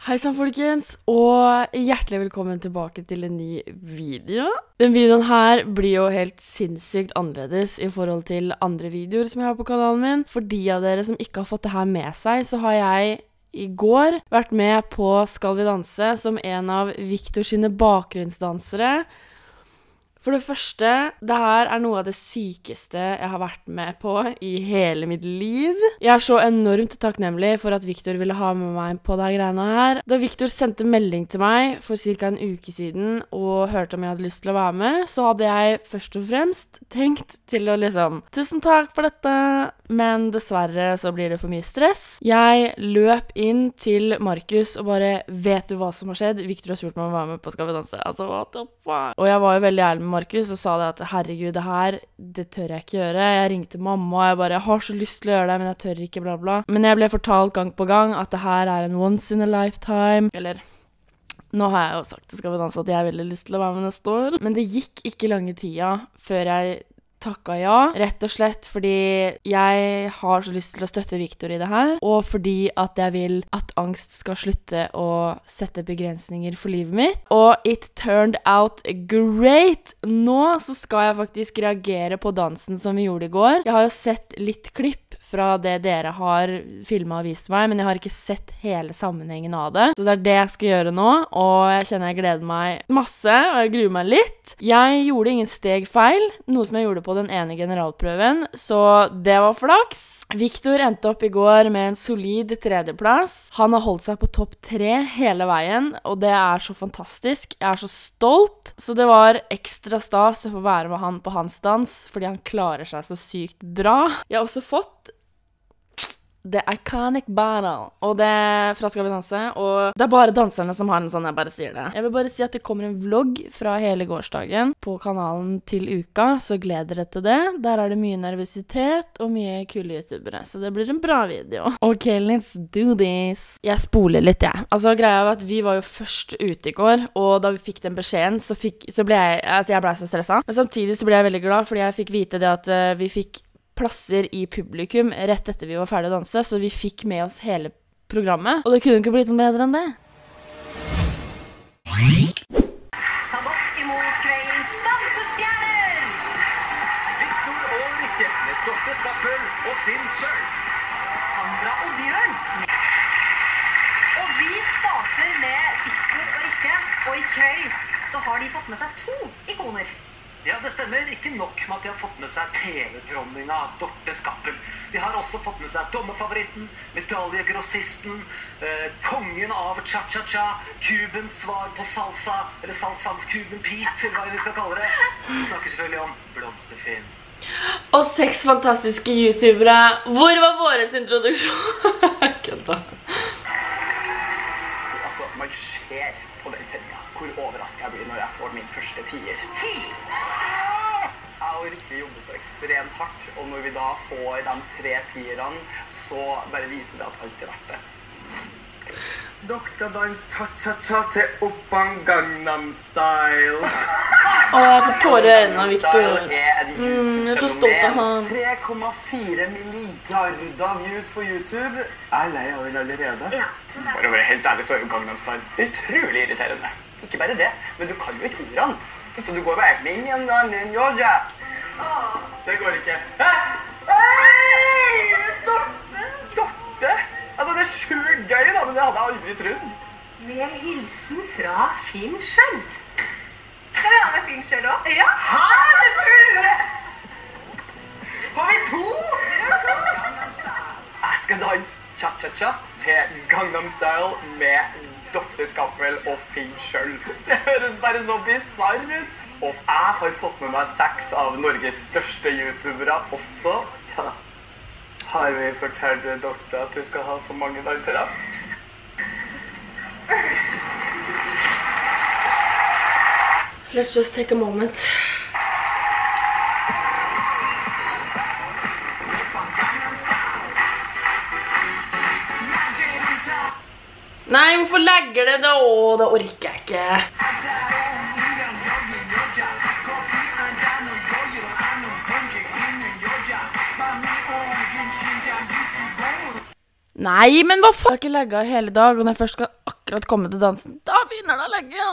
Hei sann, folkens, og hjertelig velkommen tilbake til en ny video. Den videoen her blir jo helt sinnssykt annerledes i forhold til andre videoer som jeg har på kanalen min. For de av dere som ikke har fått det her med seg, så har jeg i går vært med på Skal vi danse som en av Victor sine bakgrunnsdansere. For det første, det her er noe av det sykeste jeg har vært med på i hele mitt liv. Jeg er så enormt takknemlig for at Victor ville ha med meg på de greiene her. Da Victor sendte melding til meg for ca. en uke siden og hørte om jeg hadde lyst til å være med, så hadde jeg først og fremst tenkt til å liksom Tusen takk for dette, men dessverre så blir det for mye stress. Jeg løp inn til Markus og bare Vet du hva som har skjedd? Victor har spurt meg om å være med på Skal vi danse. Altså, what the fuck? Og jeg var jo veldig ærlig med Markus og sa det at herregud, det her, det tør jeg ikke gjøre. Jeg ringte mamma og jeg bare jeg har så lyst til å gjøre det, men jeg tør ikke, bla, bla. Men jeg ble fortalt gang på gang at det her er en once in a lifetime. Eller nå har jeg jo sagt til Skal vi danse at jeg har veldig lyst til å være med neste år. Men det gikk ikke lange tida før jeg takka ja, rett og slett fordi jeg har så lyst til å støtte Victor i det her, og fordi at jeg vil at angst skal slutte å sette begrensninger for livet mitt. Og it turned out great! Nå så skal jeg faktisk reagere på dansen som vi gjorde i går. Jeg har jo sett litt klipp fra det dere har filma og vist meg, men jeg har ikke sett hele sammenhengen av det. Så det er det jeg skal gjøre nå, og jeg kjenner jeg gleder meg masse, og jeg gruer meg litt. Jeg gjorde ingen steg feil, noe som jeg gjorde på den ene generalprøven, så det var flaks. Victor endte opp i går med en solid tredjeplass. Han har holdt seg på topp tre hele veien, og det er så fantastisk. Jeg er så stolt. Så det var ekstra stas å få være med han på hans dans, fordi han klarer seg så sykt bra. Jeg har også fått The Iconic Battle. Og det er fra Skal vi danse. Og det er bare danserne som har en sånn, jeg bare sier det. Jeg vil bare si at det kommer en vlogg fra hele gårsdagen på kanalen til uka, så gled dere til det. Der er det mye nervøsitet og mye kule youtubere, så det blir en bra video. OK, let's do this. Jeg spoler litt, jeg. Altså, greia var at vi var jo først ute i går, og da vi fikk den beskjeden, så, fikk, så ble jeg Altså, jeg blei så stressa. Men samtidig så ble jeg veldig glad, fordi jeg fikk vite det at uh, vi fikk plasser i publikum rett etter vi var ferdig å danse, så vi fikk med oss hele programmet. Og det kunne ikke blitt noe bedre enn det. Og Finn Schjøll. Sandra og Bjørn. Og vi starter med Victor og Rikke, og i kveld så har de fått med seg to ikoner. Ja, det stemmer. Ikke nok med at de har fått med seg TV-dronninga Dorte Skappel. De har også fått med seg dommerfavoritten, medaljegrossisten, eh, kongen av cha-cha-cha, Kubens svar på salsa, eller salsans Cuban Pete, eller hva vi skal kalle det. Vi snakker selvfølgelig om Blomsterfinn. Og seks fantastiske youtubere. Hvor var våres introduksjon? Kødda. Altså, man ser på den sendinga hvor overraska jeg blir når jeg får min første tier. Ti! Jeg og Rikke jobber så ekstremt hardt, og når vi da får de tre tierne, så bare viser det at alt er verdt det. Dere skal danse cha-cha-cha til Oppan Gangnam Style. Å, jeg får tårer i øynene av Victor. Mm, jeg er så stolt av han. 3,4 milliarder views på YouTube. Jeg er lei av den allerede. For å være helt ærlig så er jo Gangnam Style utrolig irriterende. Ikke bare det, men du kan jo ikke ordene. Så du går bare min, min, min, ja. Det går ikke. Hæ? Hei! Dorte! Dorte! Altså, det er sjukt gøy, da, men det hadde jeg aldri trodd. Med hilsen fra Finn sjøl. Skal vi ha med Finn sjøl òg? Ja. Hæ? Det tuller! Har vi to? Jeg skal danse cha-cha-cha til Gangnam Style med Dorte Skappel og Finn Schjøll. Det høres bare så bisarr ut. Og jeg har fått med meg seks av Norges største youtubere også. Ja. Har vi fortalt Dorte at du skal ha så mange dansere? Let's just take a moment. Nei, hvorfor legger det det? Åh, det orker jeg ikke. Nei, men hva faen? Jeg har ikke legga hele dag, og når jeg først skal akkurat komme til dansen, da begynner det å legge.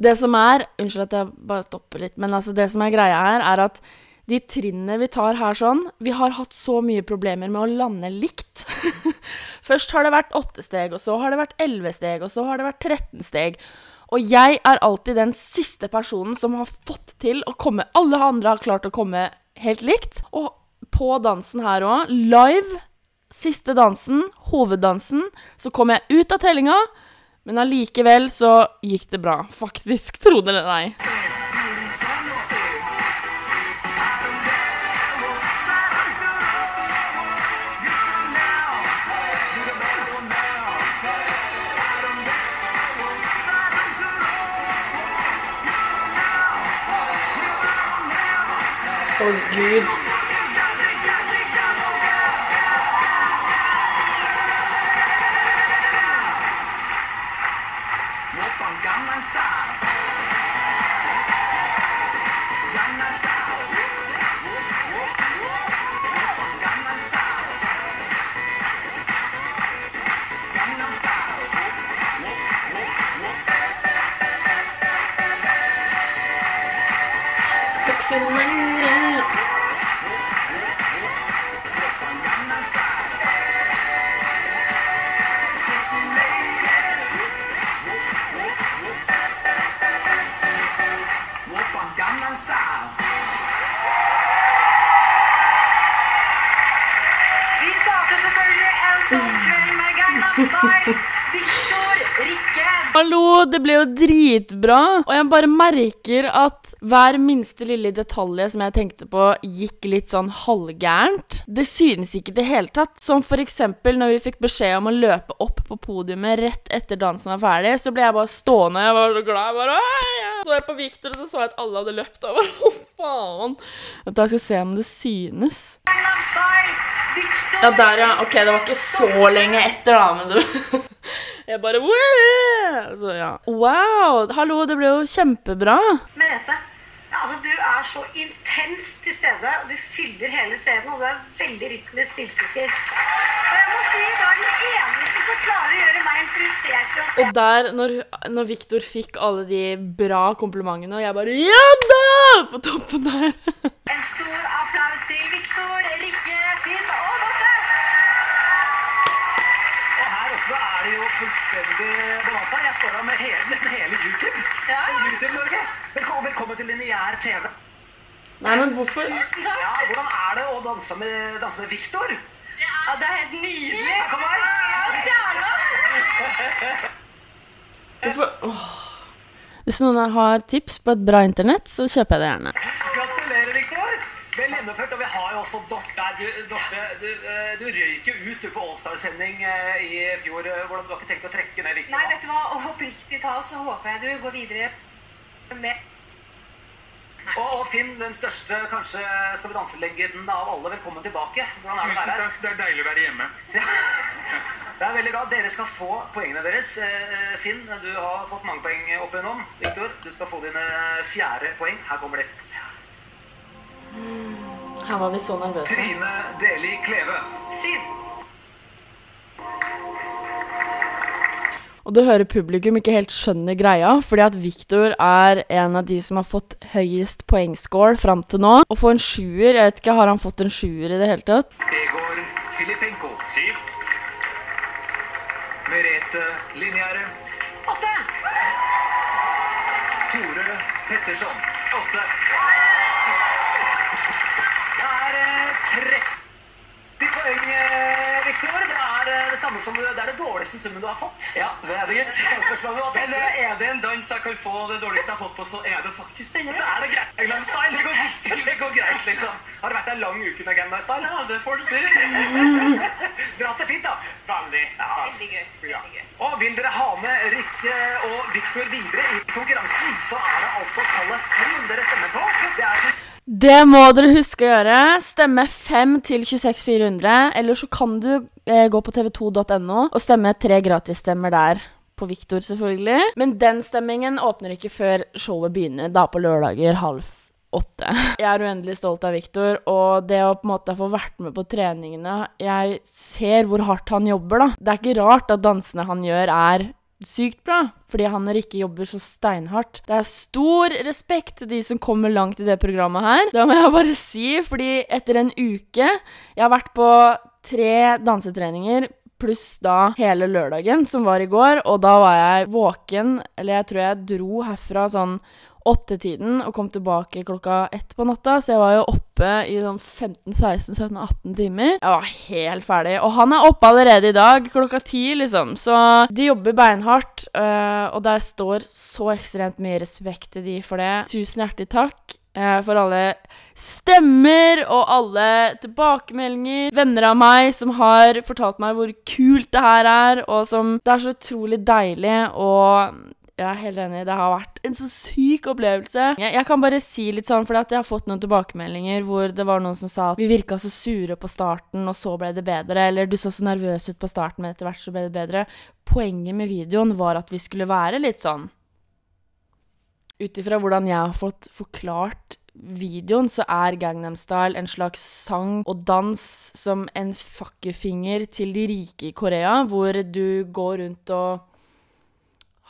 Det som er Unnskyld at jeg bare stopper litt, men altså det som er greia her, er at de trinnene vi tar her sånn Vi har hatt så mye problemer med å lande likt. Først har det vært åtte steg, og så har det vært elleve steg, og så har det vært 13 steg. Og jeg er alltid den siste personen som har fått til å komme Alle andre har klart å komme helt likt. Og på dansen her òg, live, siste dansen, hoveddansen, så kom jeg ut av tellinga. Men allikevel så gikk det bra. Faktisk, tro det eller ei. Å, gud. Hallo, det ble jo dritbra. Og jeg bare merker at hver minste lille detalje som jeg tenkte på, gikk litt sånn halvgærent. Det synes ikke i det hele tatt. Som for eksempel når vi fikk beskjed om å løpe opp på podiumet rett etter dansen var ferdig, så ble jeg bare stående. Jeg var så glad. Jeg bare! Så jeg på Victor, og så så jeg at alle hadde løpt. Og jeg Å, faen. Vent, da skal jeg se om det synes. Ja, der, ja. Ok, det var ikke så lenge etter, da, men du Jeg bare «Wow!» Så ja. Wow! Hallo, det ble jo kjempebra. Merete, ja, altså, du er så intenst til stede, og du fyller hele scenen, og du er veldig rytmisk stillsikker. Og jeg må si, du er den eneste som klarer å gjøre meg interessert i å se Og der, når, når Victor fikk alle de bra komplimentene, og jeg bare Ja da! På toppen der. en stor applaus fullstendig bonanza. Jeg står her med hele, nesten hele YouTube. Ja. YouTube-Norge. Velkommen, velkommen til lineær TV. Nei, men hvorfor Tusen takk. Ja, hvordan er det å danse med, danse med Victor? Ja, det er helt nydelig. Ja, kom her. Ja, stjerna. Hvorfor Åh. Hvis noen har tips på et bra internett, så kjøper jeg det gjerne. Vel gjennomført. Og vi har jo også Dorte her. Du, Dorte, du, eh, du røyk jo ut du på Allstar-sending eh, i fjor. Hvordan, du har ikke tenkt å trekke ned Victor? Nei, vet du hva, og oppriktig talt så håper jeg du går videre med Og, og Finn, den største kanskje Skal vi danse-legenden av alle. Velkommen tilbake. Hvordan er det Tusen takk. Det er deilig å være hjemme. Det er veldig bra. Dere skal få poengene deres. Eh, Finn, du har fått mange poeng opp igjennom. Victor, du skal få dine fjerde poeng. Her kommer de. Her var vi så nervøse. Trine Deli Kleve. Syd. Og du hører publikum ikke helt skjønner greia, fordi at Victor er en av de som har fått høyest poengscore fram til nå. Og få en sjuer, jeg vet ikke, har han fått en sjuer i det hele tatt? Egor Filipenko. Syv. Merete Linjære. Åtte. Tore Petterson. Åtte. Det er eh, 30 poeng, eh, Det er eh, det samme som det er det dårligste summen du har fått. Ja, det er det, gitt. Men eh, er det en dans jeg kan få det dårligste jeg har fått på, så er det faktisk denne. Så er det Greit-style. Det går, det går greit, liksom. Har det vært en lang uke med Gangnam Style? Ja, det får du si. Hatt det fint, da? Veldig. Ja. Veldig gøy. Veldig gøy. Og vil dere ha med Rikke og Victor videre i konkurransen, så er det altså tallet fem dere stemmer på. Det er Det må dere huske å gjøre. Stemme 5 til 26400. Eller så kan du eh, gå på tv2.no og stemme tre gratisstemmer der på Victor, selvfølgelig. Men den stemmingen åpner ikke før showet begynner, da på lørdager halv åtte. Jeg er uendelig stolt av Victor, og det å på en måte få vært med på treningene Jeg ser hvor hardt han jobber, da. Det er ikke rart at dansene han gjør, er sykt bra, fordi han og Rikke jobber så steinhardt. Det er stor respekt til de som kommer langt i det programmet her. Det må jeg bare si, fordi etter en uke Jeg har vært på tre dansetreninger pluss da hele lørdagen, som var i går, og da var jeg våken, eller jeg tror jeg dro herfra sånn åttetiden og kom tilbake klokka ett på natta, så jeg var jo oppe i sånn 15-16-17-18 timer. Jeg var helt ferdig. Og han er oppe allerede i dag, klokka ti, liksom. Så de jobber beinhardt, øh, og der står så ekstremt mye respekt til de for det. Tusen hjertelig takk. Eh, for alle stemmer og alle tilbakemeldinger. Venner av meg som har fortalt meg hvor kult det her er, og som Det er så utrolig deilig, og jeg er helt enig, det har vært en så syk opplevelse. Jeg, jeg kan bare si litt sånn, for jeg har fått noen tilbakemeldinger hvor det var noen som sa at vi virka så sure på starten, og så ble det bedre, eller du så så nervøs ut på starten, men etter hvert så ble det bedre. Poenget med videoen var at vi skulle være litt sånn ut ifra hvordan jeg har fått forklart videoen, så er Gangnam Style en slags sang og dans som en fuckerfinger til de rike i Korea, hvor du går rundt og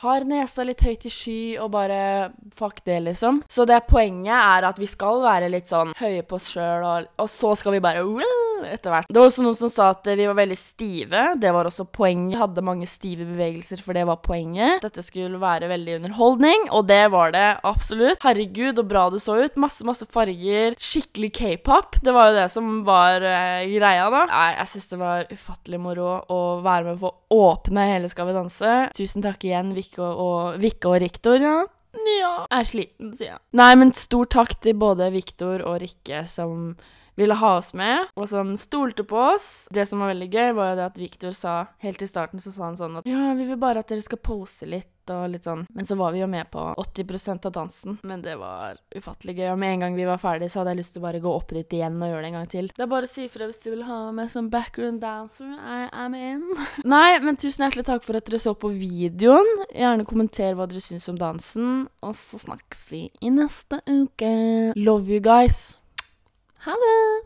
har nesa litt høyt i sky og bare fuck det, liksom. Så det poenget er at vi skal være litt sånn høye på oss sjøl, og, og, så skal vi bare etter hvert. Det var også noen som sa at vi var veldig stive. Det var også poenget. Vi hadde mange stive bevegelser, for det var poenget. Dette skulle være veldig underholdning, og det var det absolutt. Herregud, så bra det så ut. Masse, masse farger. Skikkelig k-pop. Det var jo det som var eh, greia, da. Nei, jeg syns det var ufattelig moro å være med på å åpne hele Skal vi danse. Tusen takk igjen, Vikke og, Vikke og Riktor, ja. Ja, jeg er sliten, sier jeg. Nei, men stor takk til både Viktor og Rikke som ville ha oss med, og som stolte på oss. Det som var veldig gøy, var jo det at Viktor sa helt i starten så sa han sånn at ja, vi vil bare at dere skal pose litt og litt sånn. Men så var vi jo med på 80% av dansen. Men det var ufattelig gøy. Og med en gang vi var ferdig, så hadde jeg lyst til å bare gå opp dit igjen og gjøre det en gang til. Det er bare å si ifra hvis du vil ha meg som background dancer. I am in. Nei, men tusen hjertelig takk for at dere så på videoen. Gjerne kommenter hva dere syns om dansen. Og så snakkes vi i neste uke. Love you guys. Ha det!